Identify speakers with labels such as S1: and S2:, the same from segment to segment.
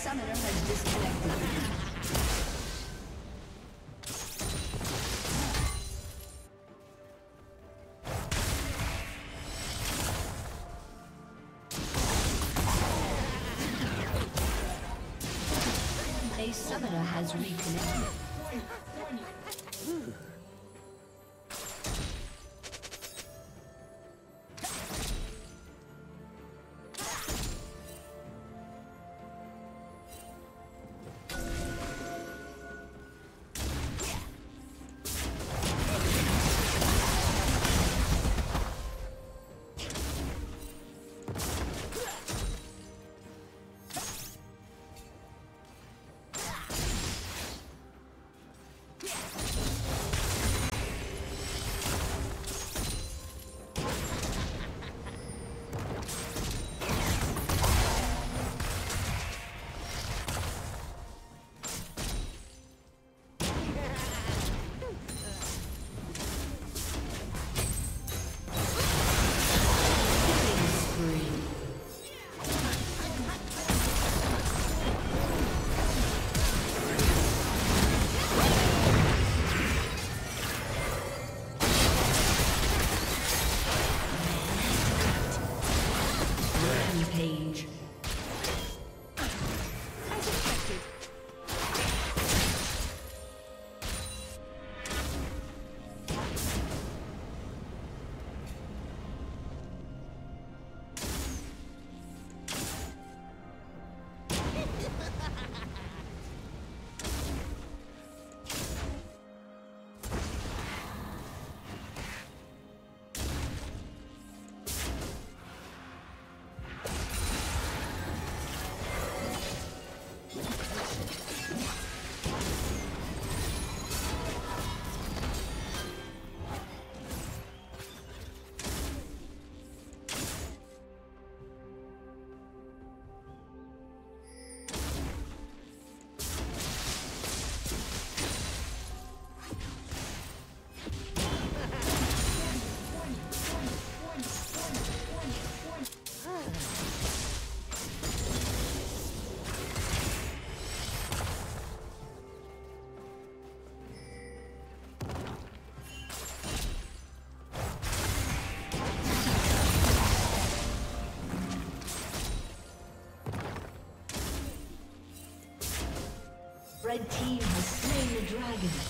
S1: Summoner has disconnected. Has reconnected. Dragon.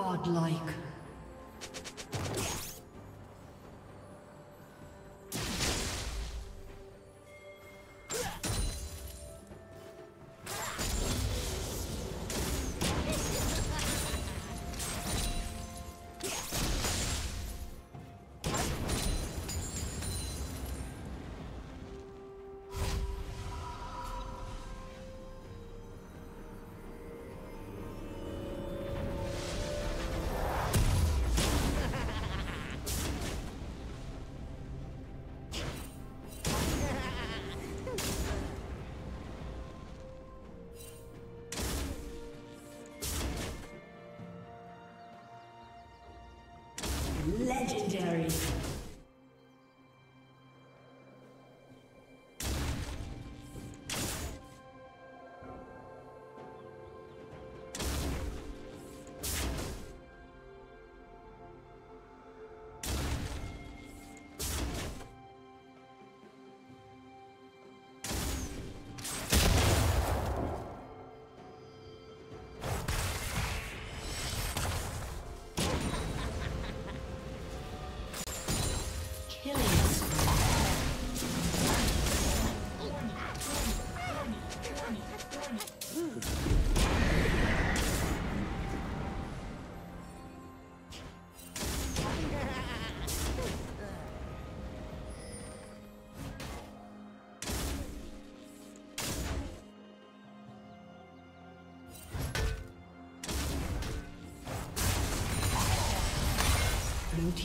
S1: Godlike. Legendary.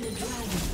S1: The dragon.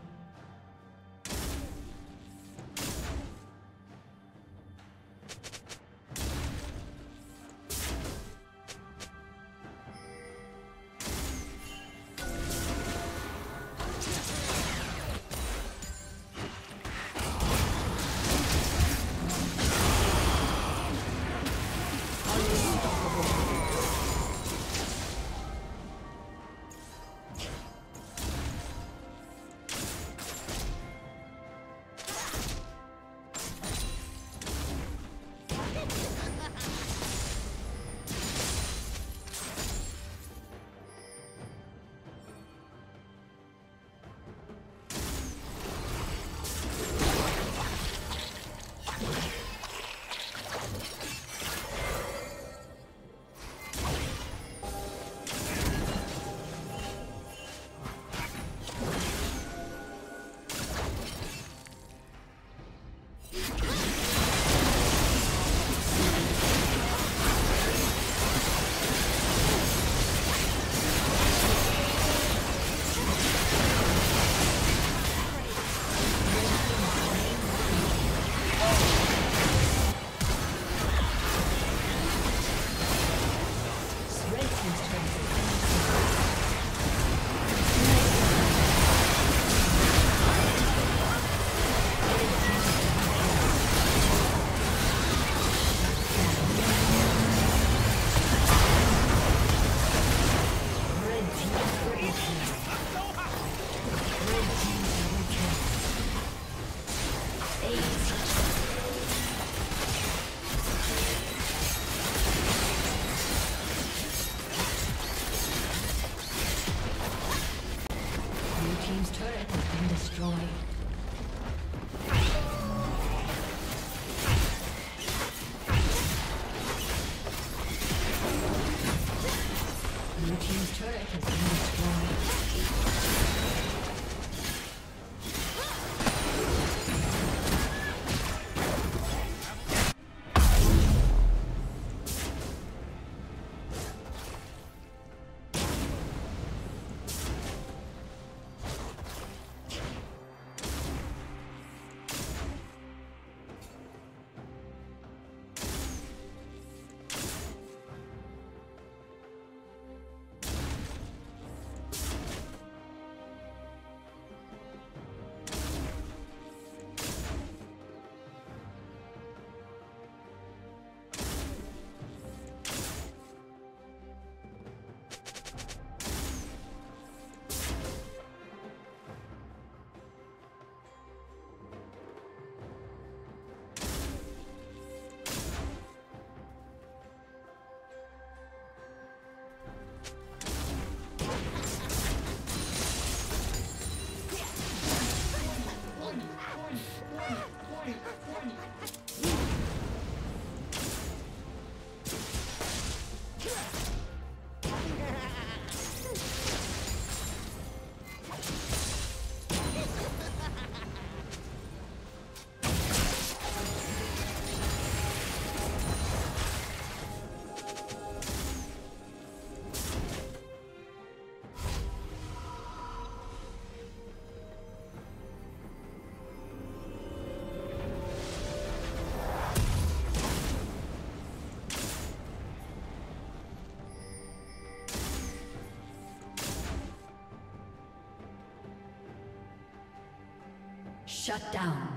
S1: Shut down.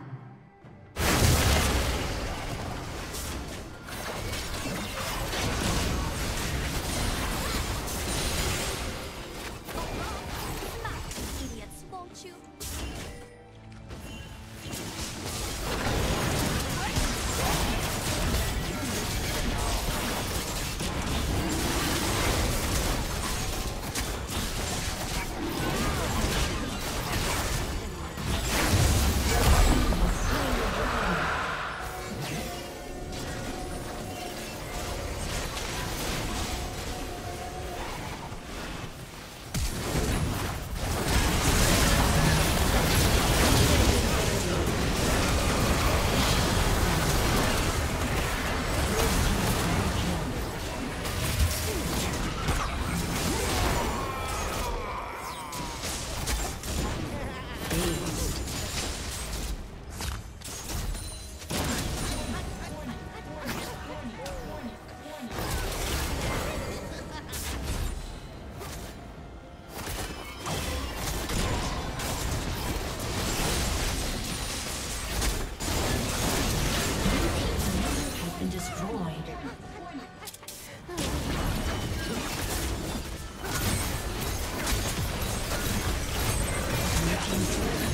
S1: Thank you.